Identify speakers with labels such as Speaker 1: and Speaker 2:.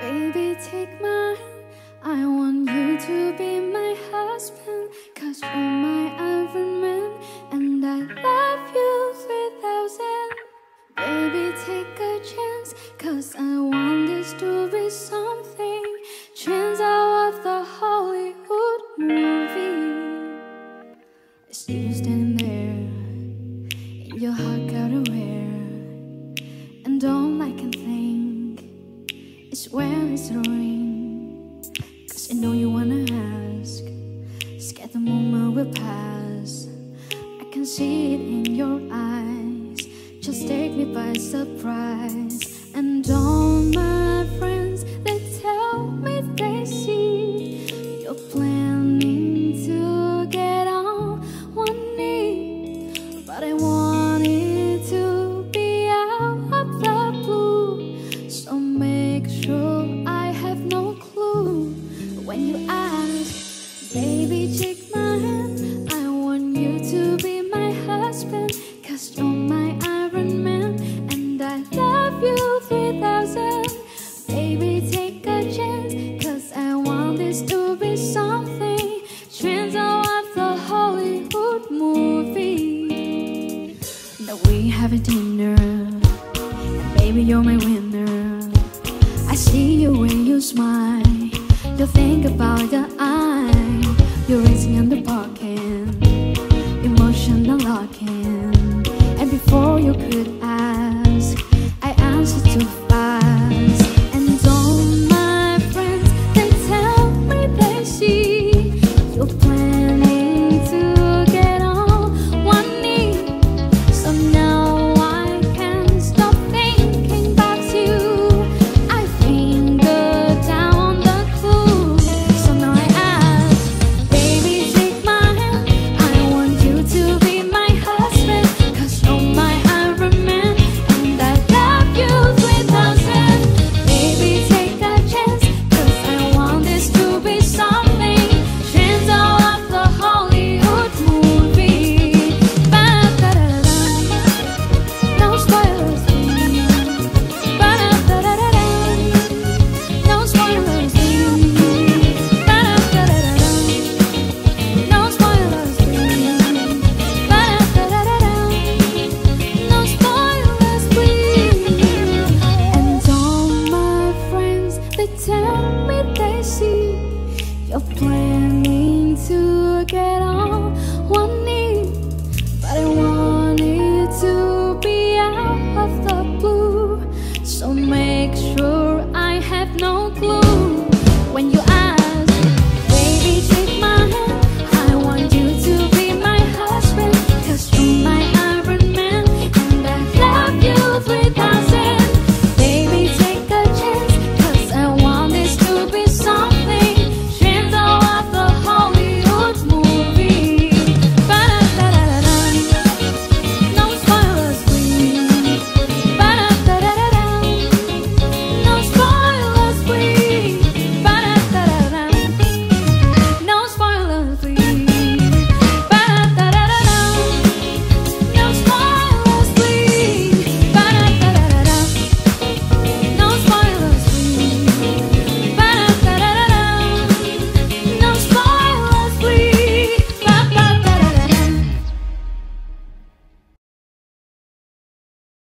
Speaker 1: Baby, take my hand. I want you to be my husband. Cause you're my Iron Man. And I love you 3000. Baby, take a chance. Cause I want this to be something. Trends out of the Hollywood movie. I see when it's ring. Cause I know you wanna ask. Scared the moment will pass. I can see it in your eyes. Just take me by surprise. Take my hand. I want you to be my husband, cause you're my Iron Man, and I love you 3000. Baby, take a chance, cause I want this to be something. Trends out of the Hollywood movie. Now we have a dinner, and baby, you're my winner. I see you when you smile. You think about the eye. No clue.